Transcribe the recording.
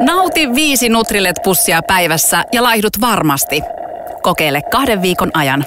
Nauti viisi Nutrilet-pussia päivässä ja laihdut varmasti. Kokeile kahden viikon ajan.